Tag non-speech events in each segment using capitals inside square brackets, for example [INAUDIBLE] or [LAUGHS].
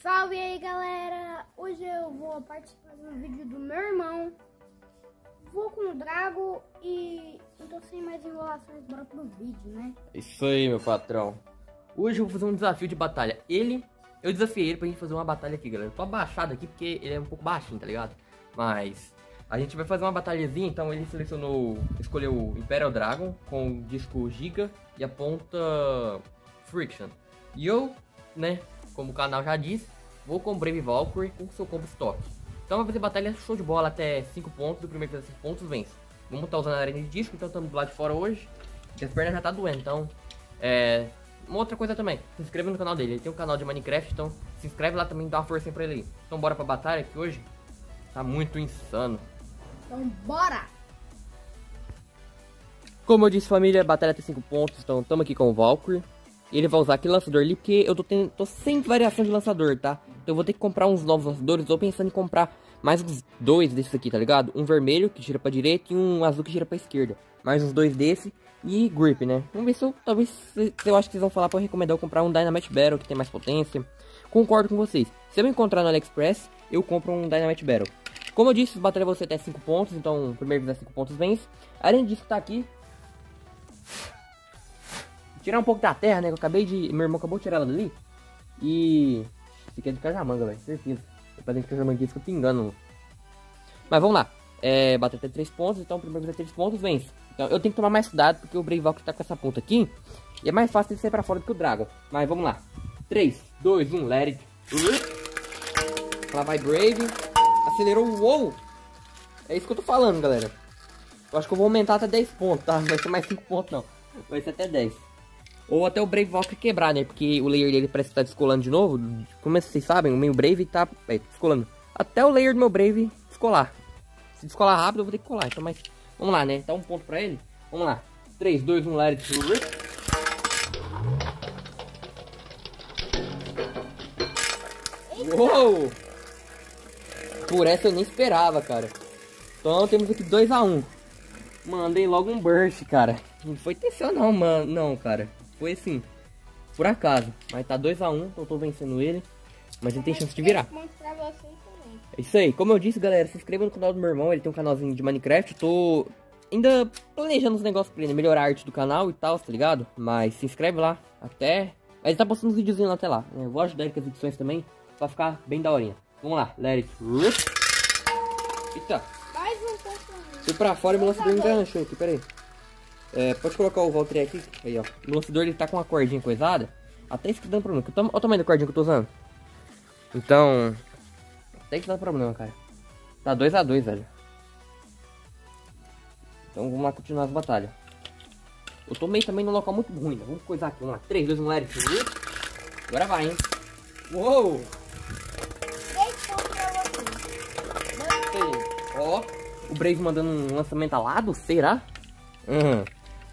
Salve aí galera! Hoje eu vou participar de um vídeo do meu irmão. Vou com o Drago e então sem mais enrolações, bora pro vídeo, né? Isso aí, meu patrão. Hoje eu vou fazer um desafio de batalha. Ele, eu desafiei ele pra gente fazer uma batalha aqui, galera. Eu tô abaixado aqui porque ele é um pouco baixinho, tá ligado? Mas a gente vai fazer uma batalhazinha, então ele selecionou, escolheu o Imperial Dragon com o disco Giga e a ponta Friction. E eu, né, como o canal já disse, vou com o Brave Valkyrie com o seu combo Stock. Então vai fazer batalha show de bola até 5 pontos, o primeiro que fizer 5 pontos vence. Vamos estar usando a arena de disco, então estamos do lado de fora hoje. E as pernas já tá doendo, então... É... Uma outra coisa também, se inscreva no canal dele, ele tem um canal de Minecraft, então se inscreve lá também, dá uma força pra ele aí. Então bora pra batalha que hoje tá muito insano. Então bora! Como eu disse, família, batalha tem 5 pontos, então estamos aqui com o Valkyrie. Ele vai usar aquele lançador ali, porque eu tô, tendo, tô sem variação de lançador, tá? Então eu vou ter que comprar uns novos lançadores, tô pensando em comprar mais uns dois desses aqui, tá ligado? Um vermelho, que gira pra direita, e um azul que gira pra esquerda. Mais uns dois desse, e grip, né? Vamos ver se eu, talvez, se, eu acho que vocês vão falar pra eu recomendar eu comprar um Dynamite Battle, que tem mais potência. Concordo com vocês. Se eu encontrar no AliExpress, eu compro um Dynamite Battle. Como eu disse, batalha você até 5 pontos, então o primeiro que fizer 5 pontos vence. Além disso, tá aqui tirar um pouco da terra, né? Que eu acabei de. Meu irmão acabou de tirar ela dali. E. Isso aqui é de cajamanga, velho. Certeza. Pra dentro de cajamanga fica pingando. Mas vamos lá. É, bater até 3 pontos, então o primeiro que 3 pontos vence. Então eu tenho que tomar mais cuidado porque o Brave Valkyrie tá com essa ponta aqui. E é mais fácil ele sair pra fora do que o Dragon. Mas vamos lá. 3, 2, 1, let it. Lá vai Brave. Acelerou. Uou! É isso que eu tô falando, galera. Eu acho que eu vou aumentar até 10 pontos, tá? Não vai ser mais 5 pontos, não. Vai ser até 10. Ou até o Brave Valkyrie quebrar, né? Porque o layer dele parece que tá descolando de novo. Como vocês sabem, o meu Brave tá é, descolando. Até o layer do meu Brave descolar. Se descolar rápido, eu vou ter que colar. Então, mas vamos lá, né? Dá um ponto pra ele. Vamos lá. 3, 2, 1, let it Uou! Por essa eu nem esperava, cara. Então temos aqui 2x1. Mandei logo um burst, cara. Não foi intencional, mano. Não, cara. Foi assim, por acaso. Mas tá 2x1, um, então eu tô vencendo ele. Mas ele tem chance de virar. É isso aí. Como eu disse, galera, se inscreva no canal do meu irmão. Ele tem um canalzinho de Minecraft. Tô ainda planejando os negócios pra ele, melhorar a arte do canal e tal, tá ligado? Mas se inscreve lá, até... Mas ele tá postando uns videozinhos até lá. Eu vou ajudar ele com as edições também, pra ficar bem daorinha. Vamos lá, let it rip. Eita. Mais um pouco. Fui pra fora e meu lançador enganchou aqui, peraí. É, pode colocar o Valtteri aqui. Aí, ó. O lançador ele tá com uma cordinha coisada. Até isso que dando problema. Olha o tamanho da cordinha que eu tô usando. Então. Até que dá problema, cara. Tá 2x2, velho. Então vamos lá continuar as batalhas. Eu tô meio também num local muito ruim, né? Vamos coisar aqui. Vamos lá. 3, 2, 1, let Agora vai, hein? Uou! Ó, o Brave mandando um lançamento alado, será? Uhum.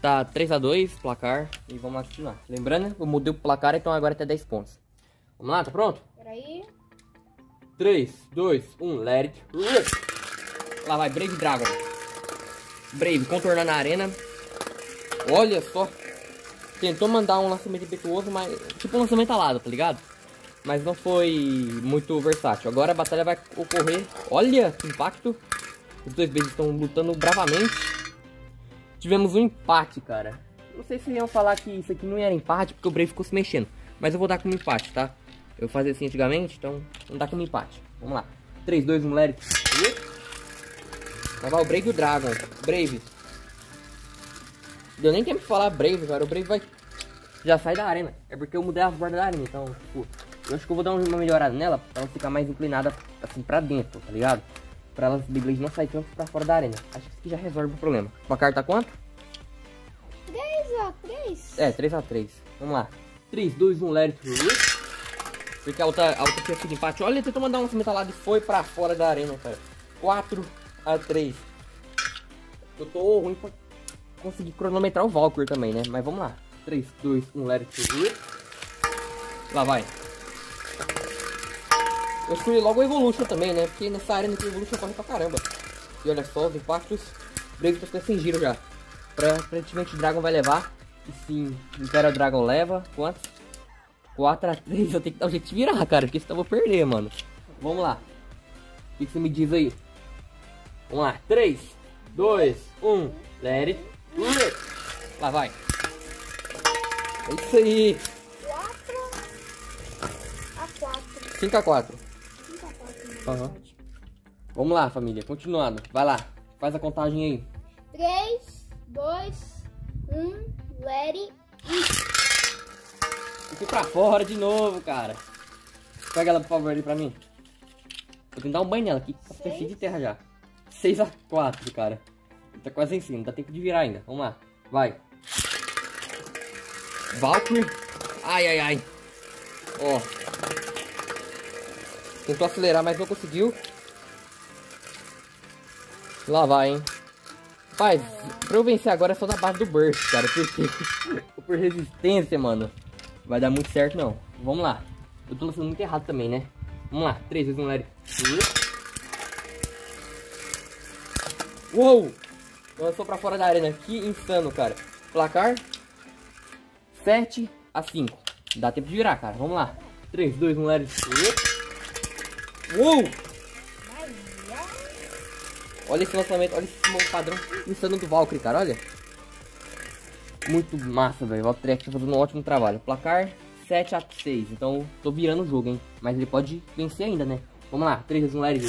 Tá 3x2, placar. E vamos lá continuar. Lembrando, eu mudei o placar, então agora é até 10 pontos. Vamos lá, tá pronto? Peraí. 3, 2, 1, let it rip. Lá vai, Brave Dragon. Brave, contornando a arena. Olha só. Tentou mandar um lançamento impetuoso, mas... Tipo um lançamento alado, tá ligado? Mas não foi muito versátil. Agora a batalha vai ocorrer. Olha que impacto. Os dois beijos estão lutando bravamente. Tivemos um empate, cara. Não sei se iam falar que isso aqui não era empate, porque o Brave ficou se mexendo. Mas eu vou dar como empate, tá? Eu fazia assim antigamente, então vamos dar como empate. Vamos lá. 3, 2, 1, let it. Vai o Brave e o Dragon. Brave. Deu nem tempo de falar Brave, cara. O Brave vai... Já sai da arena. É porque eu mudei as bordas da arena, então, tipo... Eu acho que eu vou dar uma melhorada nela pra ela ficar mais inclinada, assim, pra dentro, tá ligado? Pra elas Beyblade não sair tanto pra fora da arena. Acho que isso aqui já resolve o problema. O placar tá quanto? 3x3. É, 3x3. Vamos lá. 3, 2, 1, let it Porque a outra, a outra tinha sido empate. Olha, ele tentou mandar um lançamento lá e foi pra fora da arena, cara. 4x3. Eu tô ruim pra conseguir cronometrar o Valkyrie também, né? Mas vamos lá. 3, 2, 1, let it Lá vai. Eu escolhi logo o Evolution também, né? Porque nessa área do Evolution corre pra caramba. E olha só, os impactos. Brave tá ficando sem giro já. Pra, aparentemente Dragon vai levar. E sim, Imperial Dragon leva. Quantos? 4x3, eu tenho que dar um jeito de virar, cara, porque senão eu vou perder, mano. Vamos lá. O que, que você me diz aí? Vamos lá. 3, 2, 1. Let it. Lá vai. É isso aí. 4 a 4. 5 a 4. 5 a 4. Aham. Vamos lá, família. Continuando. Vai lá. Faz a contagem aí. 3, 2, 1, let it Eu fui pra fora de novo, cara. Pega ela, por favor, ali pra mim. Vou tentar um banho nela aqui. Tá cheio de terra já. 6 a 4, cara. Tá quase em cima. Dá tempo de virar ainda. Vamos lá. Vai. Valkyrie. Ai, ai, ai. Ó. Tentou acelerar, mas não conseguiu. Lá vai, hein. Pai, pra eu vencer agora é só na base do burst, cara. Porque [LAUGHS] por resistência, mano. Vai dar muito certo, não. Vamos lá. Eu tô lançando muito errado também, né? Vamos lá. 3 vezes um Larry. Uou! Lançou pra fora da arena. Que insano, cara. Placar. 7 a 5. Dá tempo de virar, cara. Vamos lá. 3, 2, 1, Larry. Uou! Olha esse lançamento, olha esse padrão insano do Valkyrie, cara, olha. Muito massa, velho. O Valkyrie tá fazendo um ótimo trabalho. Placar 7 a 6. Então, tô virando o jogo, hein. Mas ele pode vencer ainda, né? Vamos lá. 3, 2, 1, Larry.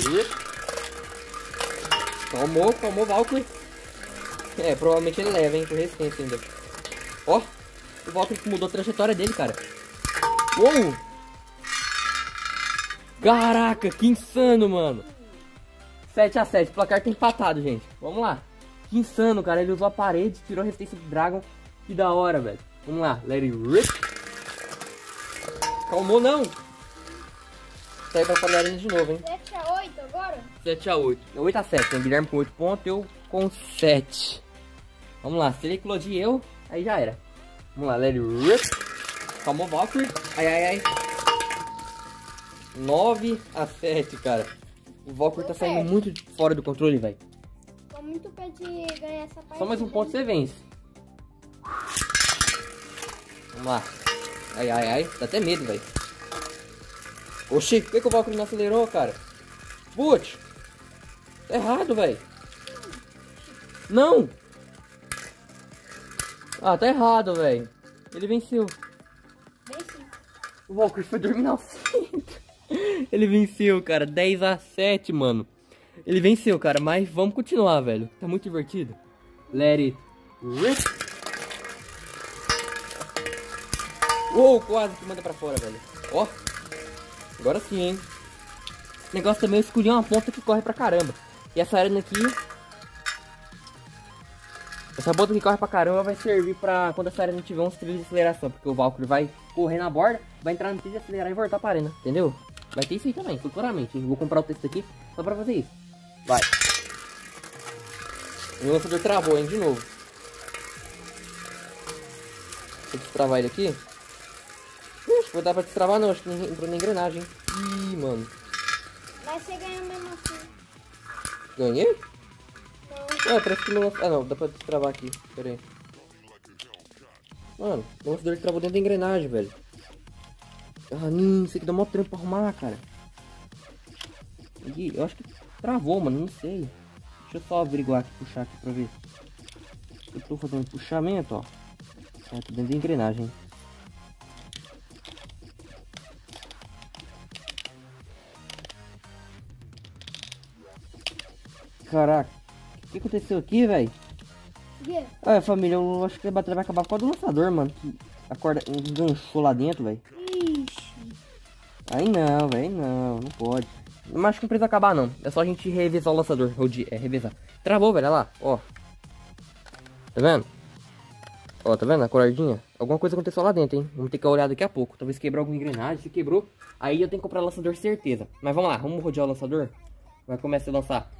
Tomou, tomou Valkyrie. É, provavelmente ele leva, hein, por resistência ainda. Ó, o Valkyrie mudou a trajetória dele, cara. Uou! Caraca, que insano, mano. 7 a 7 o placar tá empatado, gente. Vamos lá. Que insano, cara. Ele usou a parede, tirou a resistência do Dragon. Que da hora, velho. Vamos lá, let it rip. Calmou, não. Sai pra arena de novo, hein. 7 a 8 agora? 7 a 8. 8 a 7, né? Guilherme com 8 pontos, eu com 7. Vamos lá, se ele eclodir eu, aí já era. Vamos lá, let it rip. Calmou o Valkyrie. Ai, ai, ai. 9 a 7, cara. O Valkyrie tá saindo muito fora do controle, velho. Tô muito perto de ganhar essa partida. Só mais um ponto você vence. Vamos lá. Ai, ai, ai. Dá até medo, velho. Oxi, por que, que o Valkyrie não acelerou, cara? Putz. Tá errado, velho. Não. Ah, tá errado, velho. Ele venceu. Sim. O Valkyrie foi dormir na cinta. [LAUGHS] Ele venceu, cara. 10 a 7, mano. Ele venceu, cara. Mas vamos continuar, velho. Tá muito divertido. Let it rip. Uou, quase que manda pra fora, velho. Ó. Agora sim, hein. O negócio também é escolher uma ponta que corre pra caramba. E essa arena aqui... Essa ponta que corre pra caramba vai servir pra quando essa arena tiver uns trilhos de aceleração. Porque o Valkyrie vai correr na borda, vai entrar no trilho acelerar e voltar pra arena. Entendeu? Vai ter isso aí também, futuramente. Vou comprar o texto aqui só pra fazer isso. Vai. Meu lançador travou, hein, de novo. Deixa eu destravar ele aqui. Ixi, vai dar pra destravar não, acho que não entrou na engrenagem. Ih, mano. Mas você ganha mesmo assim. Ganhei? Não. Ah, parece que meu lançador... Ah, não, dá pra destravar aqui. Pera aí. Mano, o lançador travou dentro da engrenagem, velho. Ah, nem, isso aqui dá mó trampo pra arrumar, cara. Eu acho que travou, mano, não sei. Deixa eu só averiguar aqui, puxar aqui pra ver. Eu tô fazendo puxamento, ó. Ah, tô dentro da engrenagem. Caraca, o que aconteceu aqui, velho? Quê? Ah, família, eu acho que a bateria vai acabar por causa do lançador, mano. Que a corda enganchou lá dentro, velho. Aí não, velho, não, não pode. Mas acho que não precisa acabar, não. É só a gente revezar o lançador. Ou de, é, revezar. Travou, velho, olha lá, ó. Tá vendo? Ó, tá vendo a cordinha? Alguma coisa aconteceu lá dentro, hein? Vamos ter que olhar daqui a pouco. Talvez quebrou alguma engrenagem. Se quebrou, aí eu tenho que comprar lançador, certeza. Mas vamos lá, vamos rodear o lançador. Vai começar a lançar.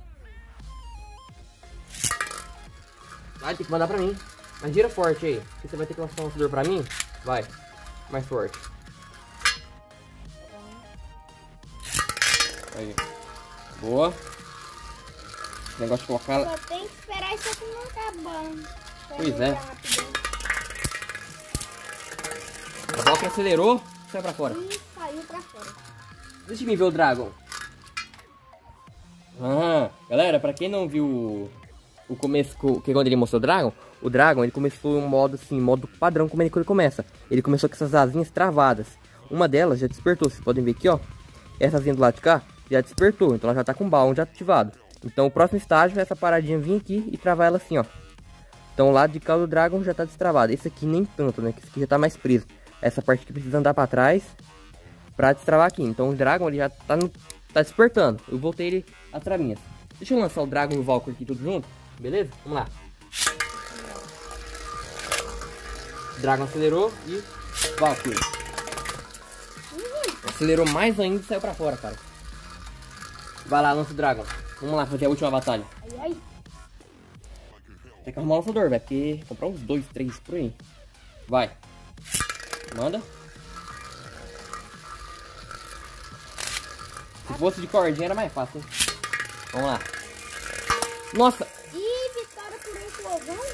Vai ter que mandar pra mim. Mas gira forte aí. Você vai ter que lançar o lançador pra mim. Vai. Mais forte. Aí. Boa. Negócio de colocar. Só tem que esperar isso aqui não acabando. Pra Pois é. rápido. A bola acelerou. saiu pra fora. E saiu pra fora. Deixa eu ver o Dragon. Ah, galera, pra quem não viu o, o começo, que quando ele mostrou o Dragon, o Dragon, ele começou em um modo assim, modo padrão como ele, ele começa. Ele começou com essas asinhas travadas. Uma delas já despertou, vocês podem ver aqui, ó. Essa asinha do lado de cá já despertou, então ela já tá com o já ativado. Então o próximo estágio é essa paradinha vir aqui e travar ela assim, ó. Então o lado de cá do Dragon já tá destravado. Esse aqui nem tanto, né? Esse aqui já tá mais preso. Essa parte que precisa andar pra trás pra destravar aqui. Então o Dragon ele já tá, no, tá despertando. Eu voltei ele as travinhas. Deixa eu lançar o Dragon e o Valkyrie aqui tudo junto. Beleza? Vamos lá. Dragon acelerou e Valkyrie. Acelerou mais ainda e saiu pra fora, cara. Vai lá, lança o Dragon. Vamos lá fazer a última batalha. Ai, ai. Tem que arrumar o lançador, vai ter comprar uns dois, três por aí. Vai. Manda. Se fosse de cordinha era mais fácil, hein? Vamos lá. Nossa! Ih, vitória por explosão.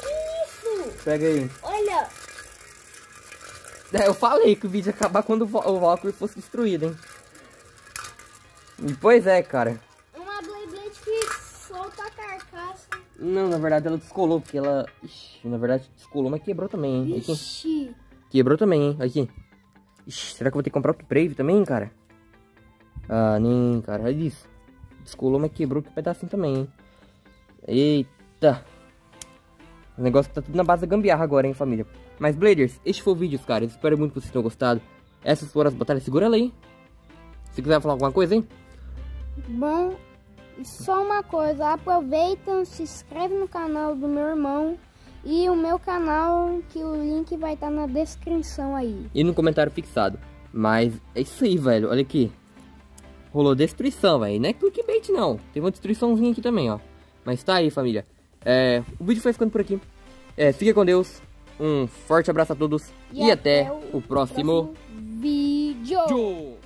Que isso? Pega aí. Olha. É, eu falei que o vídeo ia acabar quando o Valkyrie fosse destruído, hein? Pois é, cara. Uma Beyblade que solta a carcaça. Não, na verdade ela descolou, porque ela... Ixi, na verdade descolou, mas quebrou também, hein? Aqui. Ixi. Quebrou também, hein? Aqui. Ixi, será que eu vou ter que comprar outro Brave também, cara? Ah, nem, cara. Olha isso. Descolou, mas quebrou que pedacinho também, hein? Eita. O negócio tá tudo na base da gambiarra agora, hein, família? Mas, Bladers, este foi o vídeo, cara. Espero muito que vocês tenham gostado. Essas foram as batalhas. Segura ela aí. Se quiser falar alguma coisa, hein? Bom, e só uma coisa, aproveita, se inscreve no canal do meu irmão e o meu canal, que o link vai estar na descrição aí. E no comentário fixado. Mas é isso aí, velho. Olha aqui. Rolou destruição, velho. Não é clickbait, não. Tem uma destruiçãozinha aqui também, ó. Mas tá aí, família. É, o vídeo foi ficando por aqui. É, fica com Deus. Um forte abraço a todos. E, até, o próximo vídeo. vídeo.